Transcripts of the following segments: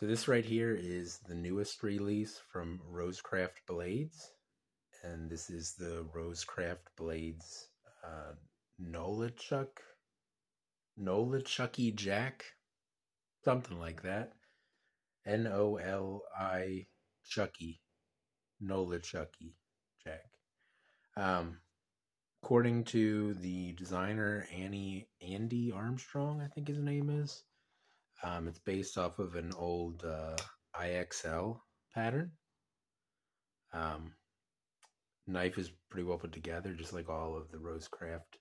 So this right here is the newest release from Rosecraft Blades. And this is the Rosecraft Blades uh, Nolichuck, Nolichucky Jack, something like that. N O L I Chucky, Nolichucky Jack. Um, according to the designer Annie Andy Armstrong, I think his name is. Um, it's based off of an old uh, IXL pattern. Um, knife is pretty well put together, just like all of the Rosecraft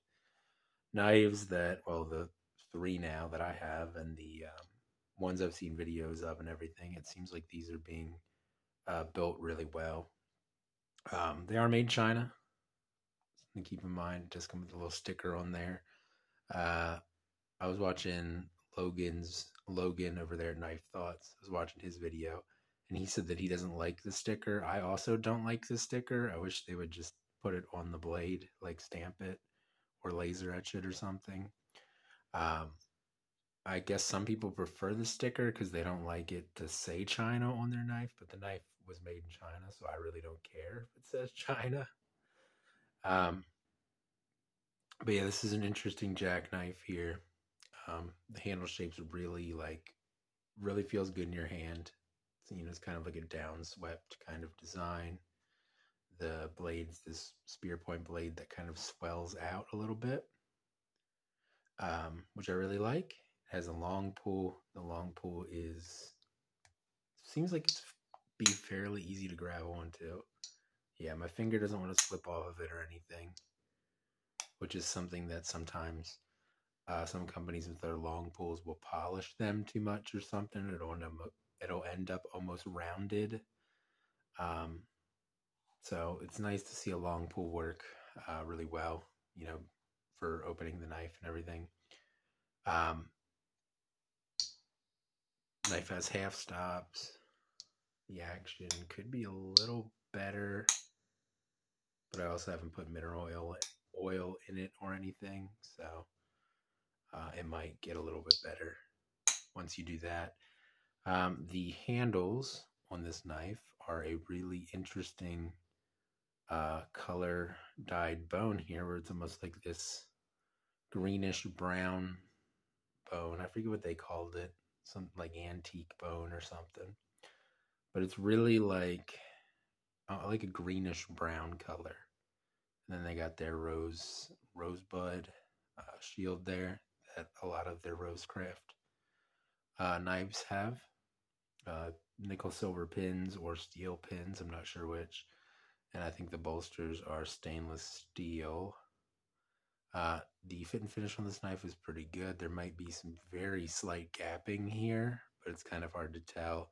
knives that, well, the three now that I have and the um, ones I've seen videos of and everything. It seems like these are being uh, built really well. Um, they are made in China. Something to keep in mind. Just come with a little sticker on there. Uh, I was watching Logan's Logan over there at Knife Thoughts. I was watching his video and he said that he doesn't like the sticker. I also don't like the sticker. I wish they would just put it on the blade, like stamp it or laser etch it or something. Um, I guess some people prefer the sticker because they don't like it to say China on their knife, but the knife was made in China, so I really don't care if it says China. Um, but yeah, this is an interesting jackknife here. Um, the handle shape's really like really feels good in your hand. So, you know, it's kind of like a down swept kind of design. The blades, this spear point blade that kind of swells out a little bit, um, which I really like. It has a long pull. The long pull is seems like it's be fairly easy to grab onto. Yeah, my finger doesn't want to slip off of it or anything, which is something that sometimes uh, some companies with their long pulls will polish them too much or something. It'll end up, it'll end up almost rounded. Um, so it's nice to see a long pull work uh, really well, you know, for opening the knife and everything. Um, knife has half stops. The action could be a little better, but I also haven't put mineral oil oil in it or anything, so uh, it might get a little bit better once you do that. Um, the handles on this knife are a really interesting uh, color dyed bone here, where it's almost like this greenish brown bone. I forget what they called it, something like antique bone or something. But it's really like uh, like a greenish brown color. And then they got their rose rosebud uh, shield there a lot of their Rosecraft uh, knives have. Uh, nickel silver pins or steel pins, I'm not sure which. And I think the bolsters are stainless steel. Uh, the fit and finish on this knife is pretty good. There might be some very slight gapping here, but it's kind of hard to tell.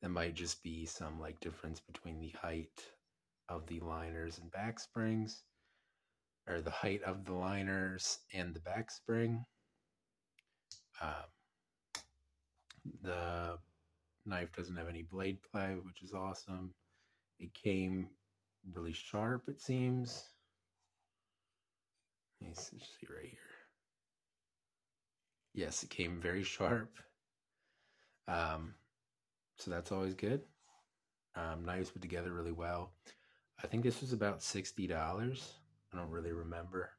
There might just be some like difference between the height of the liners and back springs, or the height of the liners and the back spring. Um, the knife doesn't have any blade play, which is awesome. It came really sharp, it seems. Let me see right here. Yes, it came very sharp. Um, so that's always good. Um, knives put together really well. I think this was about $60. I don't really remember.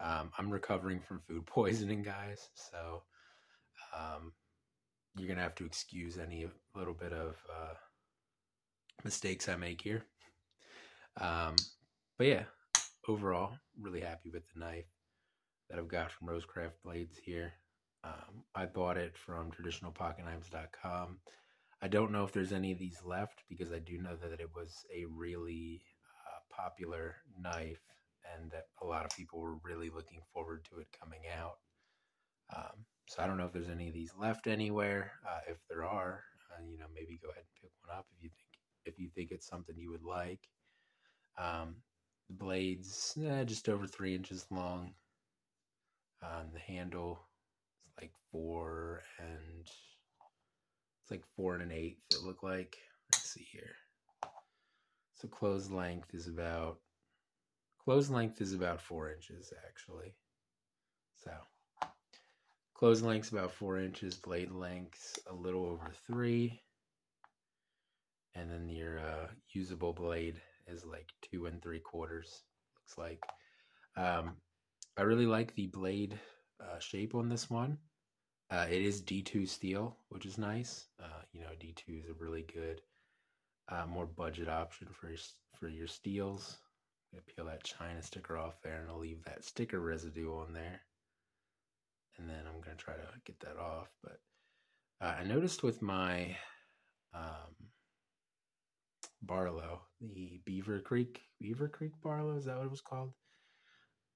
Um, I'm recovering from food poisoning, guys. So um, you're going to have to excuse any little bit of uh, mistakes I make here. Um, but yeah, overall, really happy with the knife that I've got from Rosecraft Blades here. Um, I bought it from traditionalpocketknives.com. I don't know if there's any of these left because I do know that it was a really uh, popular knife and that a lot of people were really looking forward to it coming out. Um, so I don't know if there's any of these left anywhere. Uh, if there are, uh, you know, maybe go ahead and pick one up if you think if you think it's something you would like. Um, the blades eh, just over three inches long. Um, the handle is like four and it's like four and an eighth. It looked like. Let's see here. So closed length is about Close length is about four inches, actually. So, Close length's about four inches, blade length's a little over three. And then your uh, usable blade is like two and three quarters, looks like. Um, I really like the blade uh, shape on this one. Uh, it is D2 steel, which is nice. Uh, you know, D2 is a really good, uh, more budget option for your, for your steels. Peel that China sticker off there, and I'll leave that sticker residue on there. And then I'm gonna try to get that off. But uh, I noticed with my um, Barlow, the Beaver Creek, Beaver Creek Barlow, is that what it was called?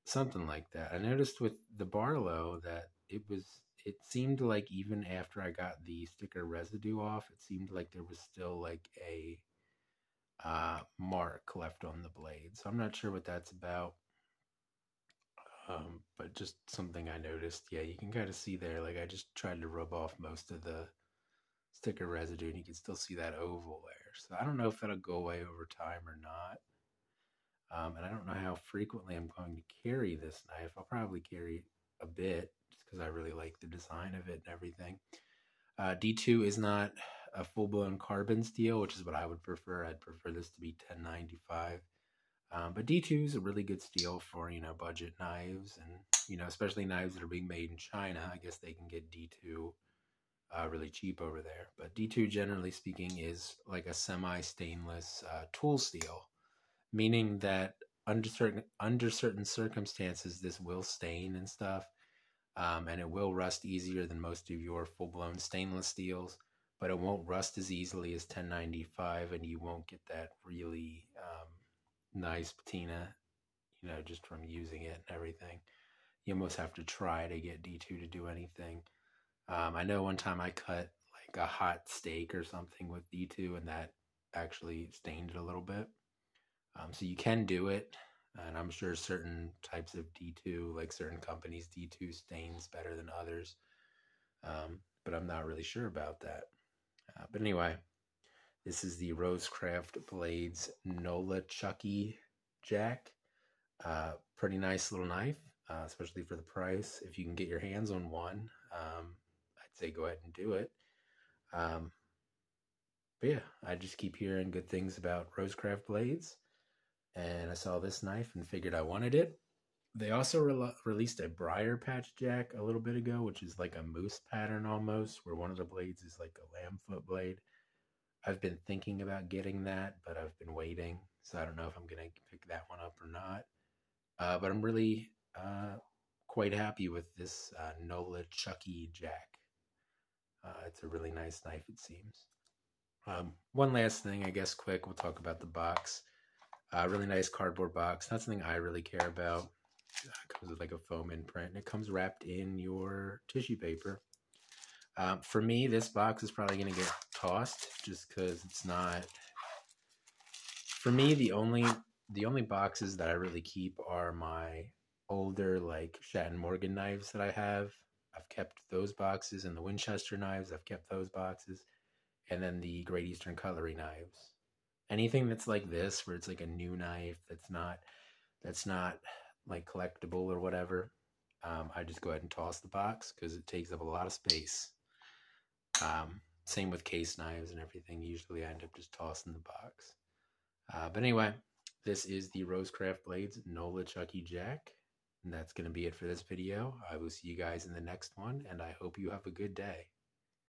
Something like that. I noticed with the Barlow that it was it seemed like even after I got the sticker residue off, it seemed like there was still like a uh, mark left on the blade. So I'm not sure what that's about. Um, but just something I noticed. Yeah, you can kind of see there. Like I just tried to rub off most of the sticker residue, and you can still see that oval there. So I don't know if that'll go away over time or not. Um, and I don't know how frequently I'm going to carry this knife. I'll probably carry a bit just because I really like the design of it and everything. Uh, D2 is not a full blown carbon steel, which is what I would prefer. I'd prefer this to be 1095. Um, but D2 is a really good steel for, you know, budget knives and, you know, especially knives that are being made in China. I guess they can get D2 uh, really cheap over there. But D2, generally speaking, is like a semi stainless uh, tool steel, meaning that under certain, under certain circumstances, this will stain and stuff um, and it will rust easier than most of your full blown stainless steels, but it won't rust as easily as 1095, and you won't get that really um, nice patina, you know, just from using it and everything. You almost have to try to get D2 to do anything. Um, I know one time I cut like a hot steak or something with D2, and that actually stained it a little bit. Um, so you can do it and I'm sure certain types of D2, like certain companies, D2 stains better than others. Um, but I'm not really sure about that. Uh, but anyway, this is the Rosecraft Blades Nolichucky Jack. Uh, pretty nice little knife, uh, especially for the price. If you can get your hands on one, um, I'd say go ahead and do it. Um, but yeah, I just keep hearing good things about Rosecraft Blades and I saw this knife and figured I wanted it. They also re- released a briar patch jack a little bit ago, which is like a moose pattern almost, where one of the blades is like a lamb foot blade. I've been thinking about getting that, but I've been waiting, so I don't know if I'm gonna pick that one up or not. Uh, but I'm really uh, quite happy with this uh, Nolichucky jack. Uh, it's a really nice knife, it seems. Um, one last thing, I guess, quick. We'll talk about the box. Uh, really nice cardboard box. Not something I really care about. Comes with like a foam imprint. And it comes wrapped in your tissue paper. Um, for me, this box is probably going to get tossed just because it's not. For me, the only the only boxes that I really keep are my older like Schatt & Morgan knives that I have. I've kept those boxes, and the Winchester knives. I've kept those boxes, and then the Great Eastern Cutlery knives anything that's like this where it's like a new knife that's not that's not like collectible or whatever um, i just go ahead and toss the box because it takes up a lot of space. Um, same with case knives and everything. Usually i end up just tossing the box. Uh, but anyway this is the rosecraft blades nolichucky jack and that's going to be it for this video. I will see you guys in the next one and i hope you have a good day